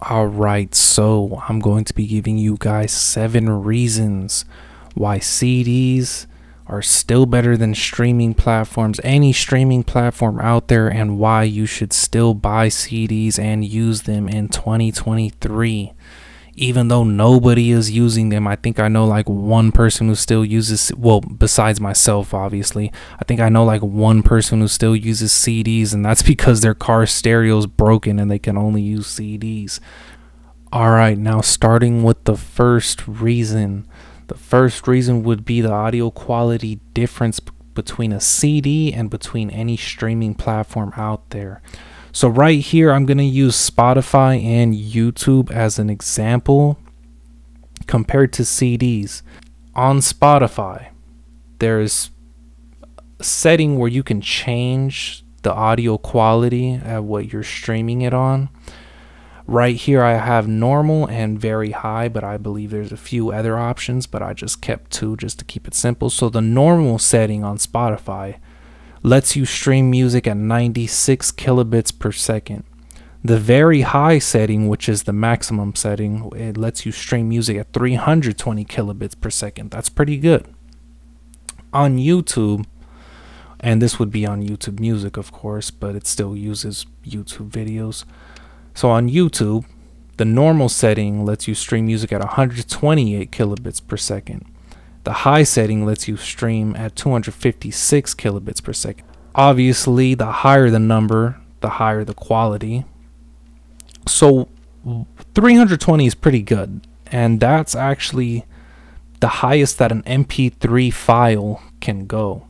Alright, so I'm going to be giving you guys seven reasons why CDs are still better than streaming platforms, any streaming platform out there, and why you should still buy CDs and use them in 2023 even though nobody is using them. I think I know like one person who still uses, well, besides myself, obviously. I think I know like one person who still uses CDs, and that's because their car stereo is broken and they can only use CDs. All right, now starting with the first reason. The first reason would be the audio quality difference between a CD and between any streaming platform out there. So right here, I'm going to use Spotify and YouTube as an example compared to CDs. On Spotify, there's a setting where you can change the audio quality at what you're streaming it on. Right here, I have normal and very high, but I believe there's a few other options, but I just kept two just to keep it simple. So the normal setting on Spotify lets you stream music at 96 kilobits per second. The very high setting, which is the maximum setting, it lets you stream music at 320 kilobits per second. That's pretty good. On YouTube, and this would be on YouTube Music, of course, but it still uses YouTube videos. So on YouTube, the normal setting lets you stream music at 128 kilobits per second. The high setting lets you stream at 256 kilobits per second. Obviously, the higher the number, the higher the quality. So 320 is pretty good, and that's actually the highest that an MP3 file can go.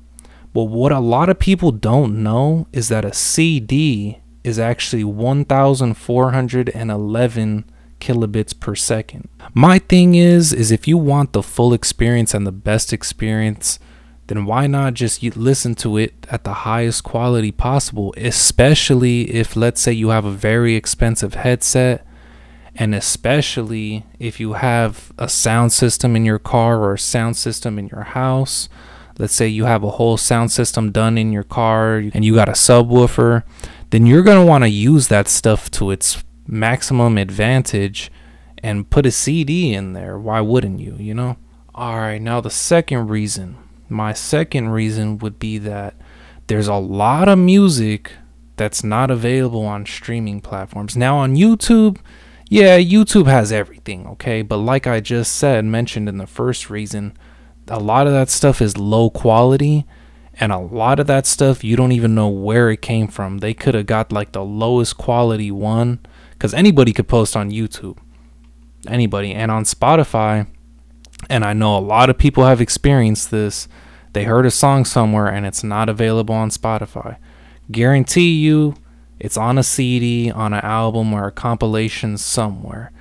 But what a lot of people don't know is that a CD is actually 1411 kilobits per second. My thing is is if you want the full experience and the best experience, then why not just listen to it at the highest quality possible, especially if let's say you have a very expensive headset and especially if you have a sound system in your car or a sound system in your house. Let's say you have a whole sound system done in your car and you got a subwoofer, then you're going to want to use that stuff to its maximum advantage and put a CD in there. Why wouldn't you, you know? All right, now the second reason. My second reason would be that there's a lot of music that's not available on streaming platforms. Now on YouTube, yeah, YouTube has everything, okay? But like I just said, mentioned in the first reason, a lot of that stuff is low quality and a lot of that stuff you don't even know where it came from. They could have got like the lowest quality one because anybody could post on YouTube, anybody, and on Spotify. And I know a lot of people have experienced this. They heard a song somewhere and it's not available on Spotify. Guarantee you, it's on a CD, on an album, or a compilation somewhere.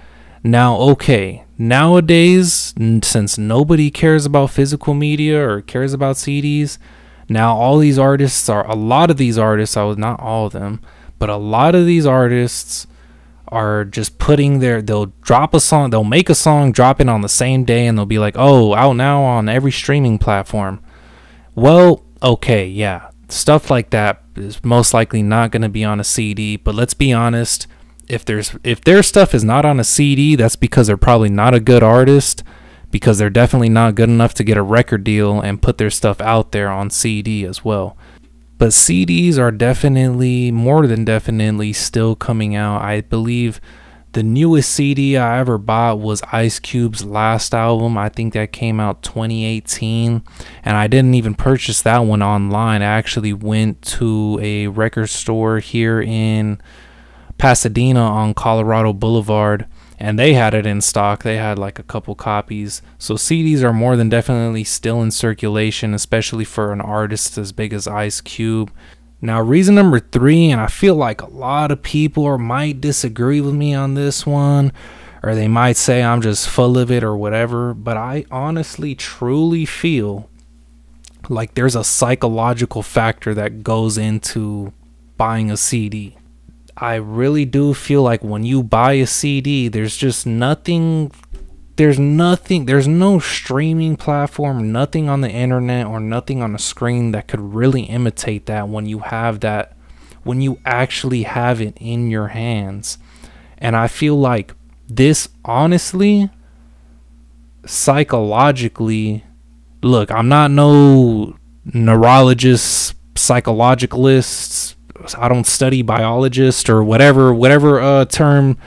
Now, okay, nowadays, since nobody cares about physical media or cares about CDs, now all these artists are, a lot of these artists, I was not all of them, but a lot of these artists are just putting their they'll drop a song they'll make a song drop it on the same day and they'll be like oh out now on every streaming platform. Well okay yeah. Stuff like that is most likely not going to be on a cd but let's be honest if there's if their stuff is not on a cd that's because they're probably not a good artist because they're definitely not good enough to get a record deal and put their stuff out there on cd as well but CDs are definitely, more than definitely, still coming out. I believe the newest CD I ever bought was Ice Cube's last album. I think that came out 2018. And I didn't even purchase that one online. I actually went to a record store here in Pasadena on Colorado Boulevard and they had it in stock. They had like a couple copies. So CDs are more than definitely still in circulation, especially for an artist as big as Ice Cube. Now, reason number three, and I feel like a lot of people might disagree with me on this one, or they might say I'm just full of it or whatever, but I honestly, truly feel like there's a psychological factor that goes into buying a CD. I really do feel like when you buy a CD, there's just nothing there's nothing there's no streaming platform, nothing on the internet or nothing on a screen that could really imitate that when you have that when you actually have it in your hands. And I feel like this honestly psychologically look, I'm not no neurologist, psychologist. I don't study biologist or whatever whatever uh, term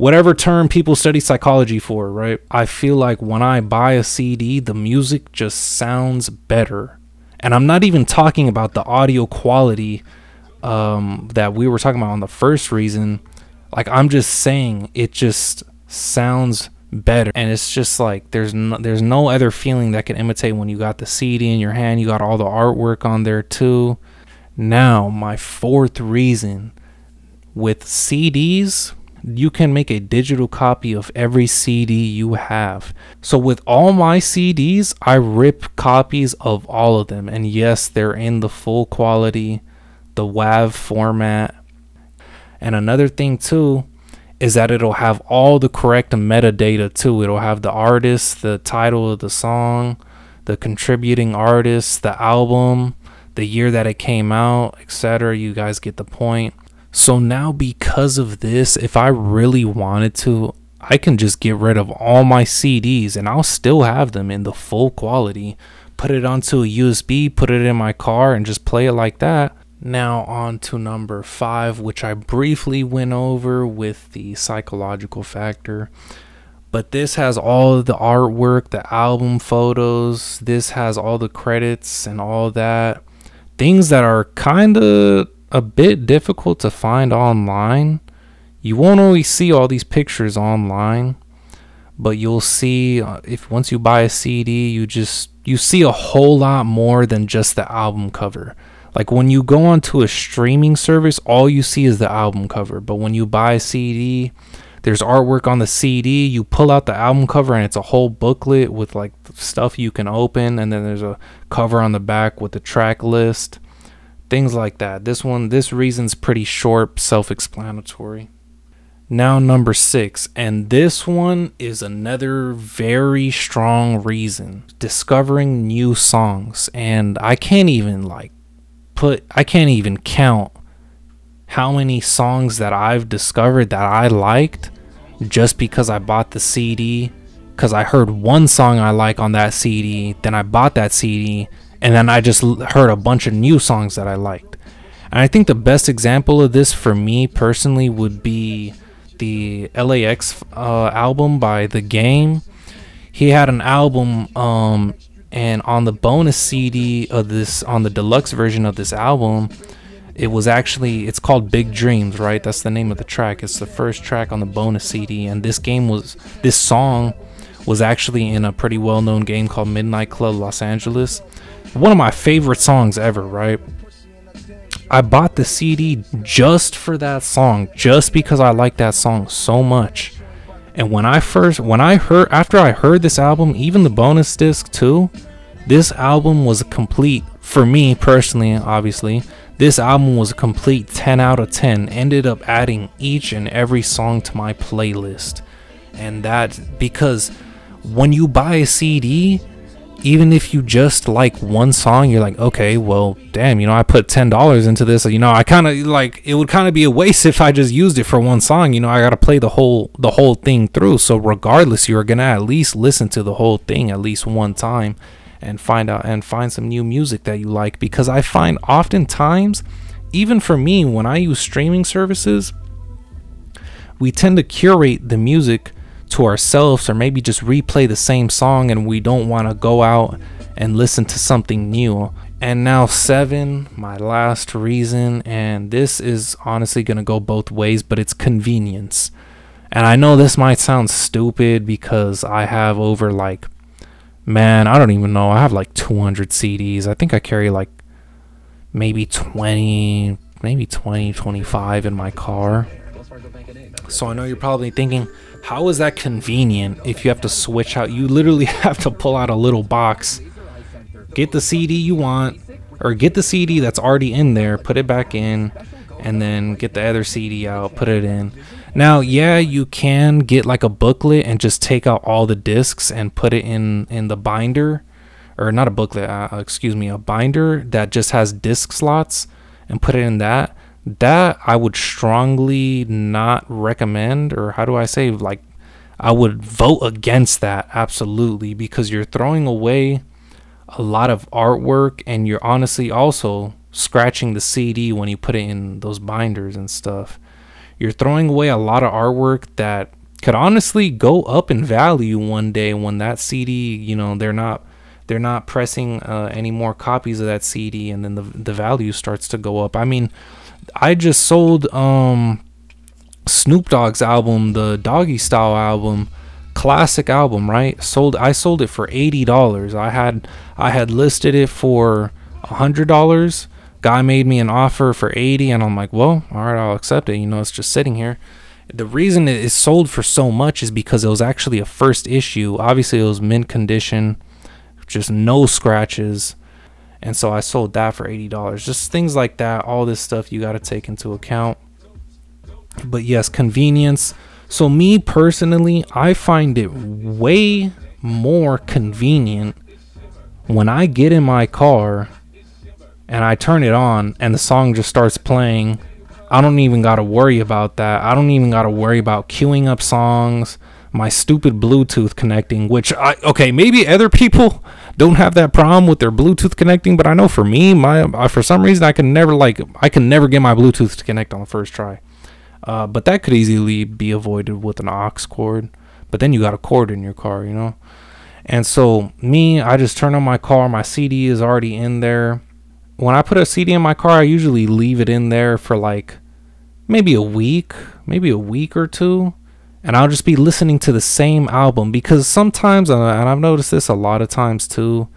whatever term people study psychology for, right? I feel like when I buy a CD, the music just sounds better. And I'm not even talking about the audio quality um, that we were talking about on the first reason. Like, I'm just saying it just sounds better and it's just like there's no, there's no other feeling that can imitate when you got the CD in your hand you got all the artwork on there too now my fourth reason with CDs you can make a digital copy of every CD you have. So with all my CDs, I rip copies of all of them. And yes, they're in the full quality, the WAV format. And another thing too is that it'll have all the correct metadata too. It'll have the artist, the title of the song, the contributing artist, the album, the year that it came out, etc. You guys get the point. So now, because of this, if I really wanted to, I can just get rid of all my CDs and I'll still have them in the full quality. Put it onto a USB, put it in my car, and just play it like that. Now, on to number five, which I briefly went over with the psychological factor. But this has all the artwork, the album photos, this has all the credits and all that. Things that are kind of a bit difficult to find online. You won't always see all these pictures online, but you'll see uh, if once you buy a CD, you just you see a whole lot more than just the album cover. Like when you go onto a streaming service, all you see is the album cover, but when you buy a CD, there's artwork on the CD. You pull out the album cover and it's a whole booklet with like stuff you can open and then there's a cover on the back with the track list things like that. This one, this reason's pretty short, self explanatory. Now, number six, and this one is another very strong reason discovering new songs. And I can't even like put, I can't even count how many songs that I've discovered that I liked just because I bought the CD. Because I heard one song I like on that CD, then I bought that CD, and then I just heard a bunch of new songs that I liked. And I think the best example of this for me personally would be the LAX uh, album by The Game. He had an album, um, and on the bonus CD of this, on the deluxe version of this album, it was actually it's called Big Dreams, right? That's the name of the track. It's the first track on the bonus CD, and this game was this song was actually in a pretty well-known game called Midnight Club Los Angeles one of my favorite songs ever, right? I bought the CD just for that song, just because I like that song so much. And when I first, when I heard, after I heard this album, even the bonus disc too, this album was complete, for me personally, obviously, this album was a complete 10 out of 10. Ended up adding each and every song to my playlist. And that, because when you buy a CD, even if you just like one song, you're like, okay, well, damn, you know, I put ten dollars into this. You know, I kind of like it would kind of be a waste if I just used it for one song. You know, I got to play the whole the whole thing through. So regardless, you're gonna at least listen to the whole thing at least one time, and find out and find some new music that you like. Because I find oftentimes, even for me, when I use streaming services, we tend to curate the music to ourselves or maybe just replay the same song and we don't want to go out and listen to something new. And now, seven, my last reason, and this is honestly going to go both ways, but it's convenience. And I know this might sound stupid because I have over like, man, I don't even know. I have like 200 CDs. I think I carry like maybe 20, maybe 20, 25 in my car. So I know you're probably thinking, how is that convenient if you have to switch out? You literally have to pull out a little box, get the CD you want, or get the CD that's already in there, put it back in, and then get the other CD out, put it in. Now, yeah, you can get like a booklet and just take out all the discs and put it in in the binder, or not a booklet, uh, excuse me, a binder that just has disc slots and put it in that. that I would strongly not recommend, or how do I say, like, I would vote against that absolutely because you're throwing away a lot of artwork and you're honestly also scratching the CD when you put it in those binders and stuff. You're throwing away a lot of artwork that could honestly go up in value one day when that CD, you know, they're not they're not pressing uh, any more copies of that CD and then the the value starts to go up. I mean, I just sold um Snoop Dogg's album, the Doggystyle album, classic album, right? Sold I sold it for $80. I had I had listed it for $100. Guy made me an offer for 80 and I'm like, "Well, all right, I'll accept it. You know, it's just sitting here." The reason it is sold for so much is because it was actually a first issue. Obviously, it was mint condition, just no scratches. And so I sold that for $80. Just things like that, all this stuff you got to take into account. But yes, convenience. So, me personally, I find it way more convenient when I get in my car and I turn it on and the song just starts playing. I don't even got to worry about that. I don't even got to worry about queuing up songs, my stupid Bluetooth connecting, which I, okay, maybe other people don't have that problem with their Bluetooth connecting, but I know for me, my, for some reason, I can never like, I can never get my Bluetooth to connect on the first try. Uh, but that could easily be avoided with an aux cord. But then you got a cord in your car, you know? And so, me, I just turn on my car. My CD is already in there. When I put a CD in my car, I usually leave it in there for like maybe a week, maybe a week or two. And I'll just be listening to the same album because sometimes, and I've noticed this a lot of times too,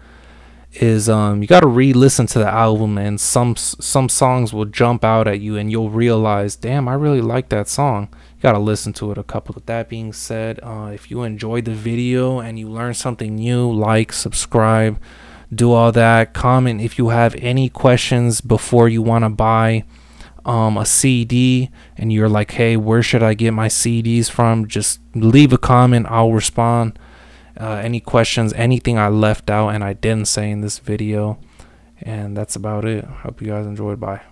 is um you got to re-listen to the album and some some songs will jump out at you and you'll realize damn i really like that song you got to listen to it a couple with that being said uh, if you enjoyed the video and you learned something new like subscribe do all that comment if you have any questions before you want to buy um, a cd and you're like hey where should i get my cds from just leave a comment i'll respond uh, any questions, anything I left out and I didn't say in this video. And that's about it. Hope you guys enjoyed. Bye.